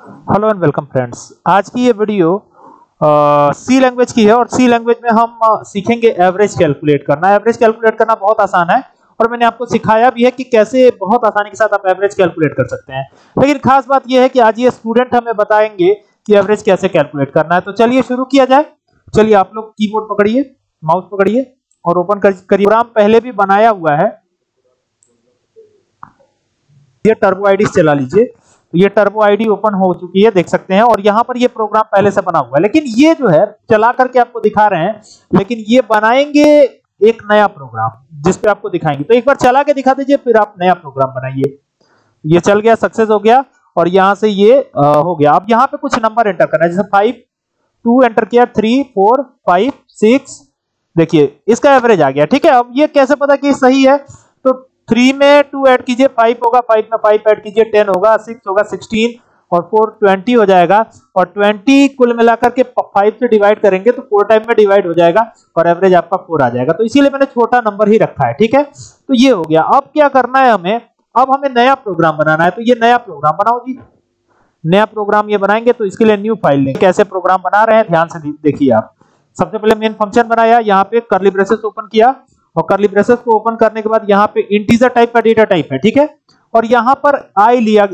Hello and welcome friends आज की ये वीडियो सी लैंग्वेज की है और सी लैंग्वेज में हम uh, सीखेंगे एवरेज कैलकुलेट करना। एवरेज कैलकुलेट करना बहुत आसान है और मैंने आपको सिखाया भी है कि कैसे बहुत आसानी के साथ आप एवरेज कैलकुलेट कर सकते हैं। लेकिन खास बात यह है कि आज ये स्टूडेंट हमें बताएँगे कि एवरेज कैसे कैलकुलेट करना है। तो चलिए शुरू किया जाए। चलिए आप लोग कीबोर्ड पकड़िए माउस पकड़िए और ओपन करिए। प्रोग्राम पहले भी बनाया हुआ है। ये टर्बो आईडी चला लीजिए। तो ये टर्बो आईडी ओपन हो चुकी है देख सकते हैं और यहाँ पर ये प्रोग्राम पहले से बना हुआ है। लेकिन ये जो है चला करके आपको दिखा रहे हैं लेकिन ये बनाएँगे एक नया प्रोग्राम जिस पे आपको दिखाएँगे। तो एक बार चला के दिखा दीजिए फिर आप नया प्रोग्राम बनाइए। ये चल गया सक्सेस हो गया और यहाँ से ये आ, हो गया। अब यहाँ पे कुछ नंबर एंटर करना है जैसे फाइव टू एंटर किया थ्री फोर फाइव सिक्स देखिए इसका एवरेज आ गया ठीक है? अब ये कैसे पता कि सही है? थ्री में टू ऐड कीजिए, फाइव होगा, फाइव में फाइव ऐड कीजिए, टेन होगा, सिक्स होगा, सिक्सटीन, और फोर ट्वेंटी हो जाएगा, और ट्वेंटी कुल मिलाकर के फाइव से डिवाइड करेंगे तो फोर टाइम में डिवाइड हो जाएगा, और एवरेज आपका फोर आ जाएगा। तो इसीलिए मैंने छोटा नंबर ही रखा है, ठीक है? तो ये हो गया। अब क्या करना है हमें? अब हमें नया प्रोग्राम बनाना है। तो ये नया प्रोग्राम बनाओ जी। नया प्रोग्राम ये बनाएँगे तो इसके लिए न्यू फ़ाइल लेंगे। कैसे प्रोग्राम बना रहे हैं? ध्यान से देखिए आप। सबसे पहले मेन फ़ंक्शन बनाया, यहाँ पे करली ब्रेसेस ओपन किया। और करली ब्रेसेस को ओपन करने के बाद यहाँ पे इंटीजर टाइप का डेटा टाइप है ठीक है? और यहाँ पर आई लिया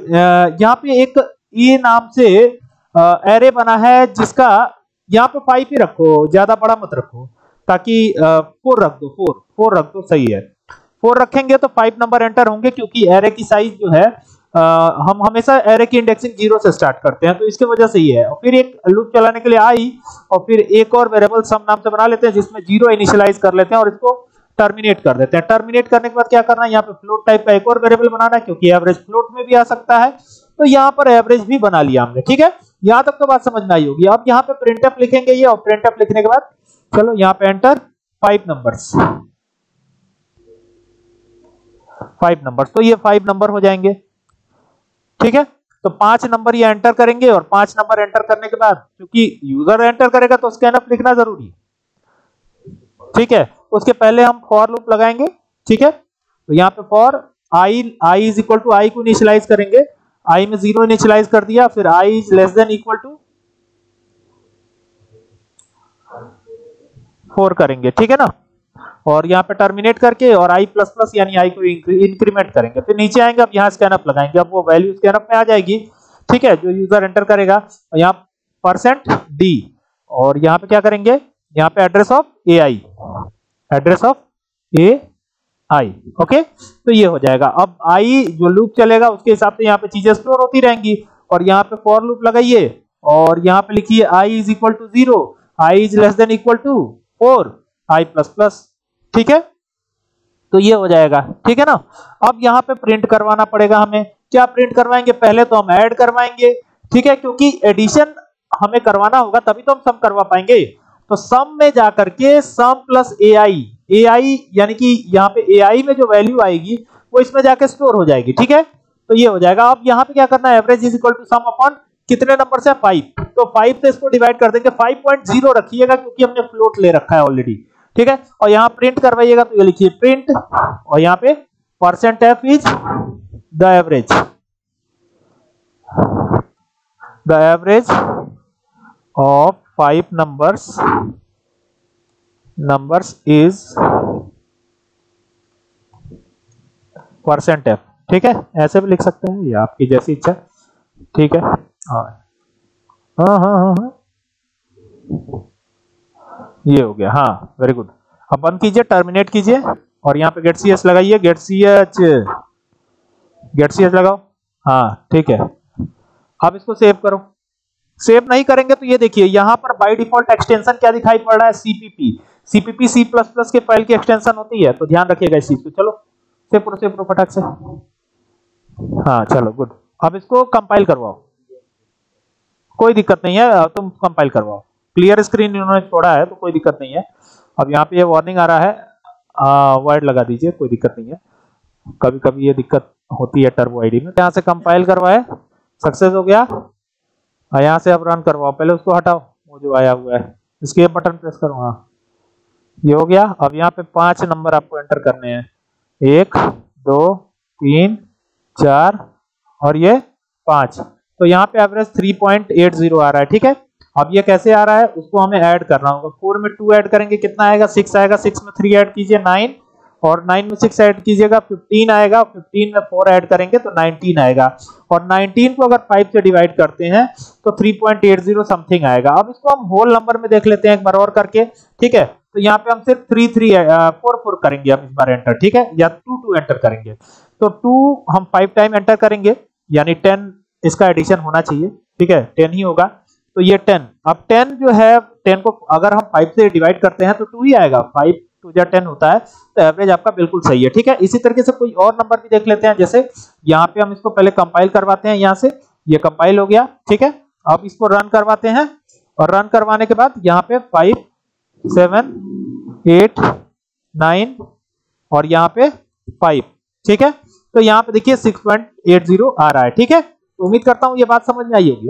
यहाँ पे एक ई नाम से एरे बना है जिसका यहाँ पे फाइव ही रखो ज़्यादा बड़ा मत रखो ताकि फोर रख दो फोर फोर रख दो सही है। फोर रखेंगे तो फाइव नंबर एंटर होंगे क्योंकि एरे की साइज़ जो है आ, हम हमेशा एरे की इंडेक्सिंग ज़ीरो से स्टार्ट करते हैं तो इसके वजह से ही है। और फिर एक लूप चलाने के लिए आई और फिर एक और वेरिएबल सम नाम से बना लेते हैं जिसमें ज़ीरो इनिशियलाइज कर लेते हैं और इसको टर्मिनेट कर देते हैं। टर्मिनेट करने के बाद क्या करना है? यहाँ पे फ्लोट टाइप का एक और वेरिएबल बनाना है, क्योंकि एवरेज फ्लोट में भी आ सकता है। तो यहाँ पर एवरेज भी बना लिया हमने, ठीक है? यहाँ तक तो बात समझ में आई होगी। अब यहाँ पे प्रिंटअप लिखेंगे ये, और प्रिंटअप लिखने के बाद चलो यहाँ पे enter five numbers five numbers तो ये फाइव नंबर हो जाएँगे, ठीक है? तो पाँच नंबर ये एंटर करेंगे, और पाँच नंबर एंटर करने के बाद, क्योंकि यूज़र एंटर करेगा तो स्कैनअप लिखना ज़रूरी ठीक है? उसके पहले हम फॉर लूप लगाएँगे, ठीक है? तो यहाँ पे for i i is equal to i को इनिशियलाइज करेंगे। आई में ज़ीरो इनिशियलाइज कर दिया, फिर i is less than equal to four करेंगे, ठीक है ना? और यहाँ पे टर्मिनेट करके और आई प्लस प्लस यानी आई को इंक्रीमेंट करेंगे। फिर नीचे आएँगे, अब यहाँ स्कैनअप लगाएँगे। अब वो वैल्यू स्कैनअप में आ जाएगी, ठीक है? जो यूज़र एंटर करेगा यहाँ परसेंट डी और यहाँ पे क्या करेंगे? यहाँ पे address of a i address of a i, okay? तो ये हो जाएगा। अब आई जो लूप चलेगा, उसके हिसाब से यहाँ पे चीज़ें स्टोर होती रहेंगी। और यहाँ पे फॉर लूप लगाइए। और यहाँ पे लिखिए i is equal to zero i is less than equal to four i plus plus ठीक है? तो ये हो जाएगा, ठीक है ना? अब यहाँ पे प्रिंट करवाना पड़ेगा हमें। क्या प्रिंट करवाएँगे? पहले तो हम ऐड करवाएँगे, ठीक है? क्योंकि एडिशन हमें करवाना होगा, तभी तो हम सम करवा पाएँगे। तो सम में जाकर के सम प्लस ए आई ए आई यानी कि यहाँ पे ए आई में जो वैल्यू आएगी, वो इसमें जाके स्टोर हो जाएगी, ठीक है? तो ये हो जाएगा। अब यहाँ पे क्या करना है? Average is equal to sum upon कितने नंबर से? फाइव तो फाइव से इसको डिवाइड कर देंगे। फाइव पॉइंट ज़ीरो रखिएगा क्योंकि हमने फ्लोट ले रखा है ऑलरेडी ठीक है? और यहाँ प्रिंट करवाइएगा तो ये लिखिए प्रिंट और यहाँ पे percent F is the average the average of five numbers. Numbers is percent F ठीक है? ऐसे भी लिख सकते हैं? ये आपकी जैसी इच्छा ठीक है? हाँ। हाँ हाँ हाँ हाँ। ये हो गया। हाँ वेरी गुड अब बंद कीजिए टर्मिनेट कीजिए। और यहाँ पे गेट सी एच लगाइए। Get C H get C H लगाओ। हाँ ठीक है। अब इसको सेव करो। सेव नहीं करेंगे तो ये देखिए, यहाँ पर बाय डिफ़ॉल्ट एक्सटेंशन क्या दिखाई पड़ रहा है? CPP CPP C plus plus के फ़ाइल की एक्सटेंशन होती है तो ध्यान रखिएगा इस चीज़ को। चलो सेव करो सेव करो फटाक से। हाँ चलो गुड अब इसको कंपाइल करवाओ। कोई दिक्कत नहीं है, तुम कंपाइल करवाओ। क्लियर स्क्रीन इन्होंने छोड़ा है तो कोई दिक्कत नहीं है। अब यहाँ पे ये वार्निंग आ रहा है। वर्ड लगा दीजिए, कोई दिक्कत नहीं है। कभी कभी ये दिक्कत होती है टर्बो आईडी में। यहाँ से कंपाइल करवाए। सक्सेस हो गया। हाँ यहाँ से आप रन करवाओ। पहले उसको हटाओ। वो जो आया हुआ है। इसके बटन प्रेस करो हाँ। ये हो गया। अब यहाँ पे पाँच नंबर आपको एंटर करने हैं। एक, दो, तीन, चार और ये पाँच। तो यहाँ पे एवरेज 3.80 आ रहा है, ठीक है? अब ये कैसे आ रहा है? उसको हमें ऐड करना होगा। फोर में टू ऐड करेंगे, कितना आएगा? सिक्स आएगा। सिक्स में थ्री ऐड कीजिए नाइन और नाइन में सिक्स ऐड कीजिएगा फिफ्टीन आएगा फिफ्टीन में फोर ऐड करेंगे तो नाइनटीन आएगा। और नाइनटीन को अगर फाइव से डिवाइड करते हैं तो three point eight zero something आएगा। अब इसको हम होल नंबर में देख लेते हैं एक बार और करके, ठीक है? तो यहाँ पे हम सिर्फ़ थ्री थ्री फोर फोर करेंगे हम इस बार एंटर ठीक है? या टू टू एंटर करेंगे। तो टू हम फाइव टाइम एंटर करेंगे, यानी टेन इसका एडिशन होना चाहिए, ठीक है? टेन ही होगा। तो ये टेन अब टेन जो है टेन को अगर हम फाइव से डिवाइड करते हैं तो टू ही आएगा। फाइव टू या टेन होता है तो एवरेज आपका बिल्कुल सही है, ठीक है? इसी तरीके से कोई और नंबर भी देख लेते हैं, जैसे यहाँ पे हम इसको पहले कंपाइल करवाते हैं, यहाँ से, ये कंपाइल हो गया, ठीक है? अब इसको रन करवाते हैं, और रन करवाने के बाद यहाँ पे फाइव सेवन एट नाइन और यहाँ पे फाइव ठीक है? तो यहाँ पे देखिए सिक्स आ रहा है, ठीक है? तो उम्मीद करता हूँ ये बात समझ में आई होगी।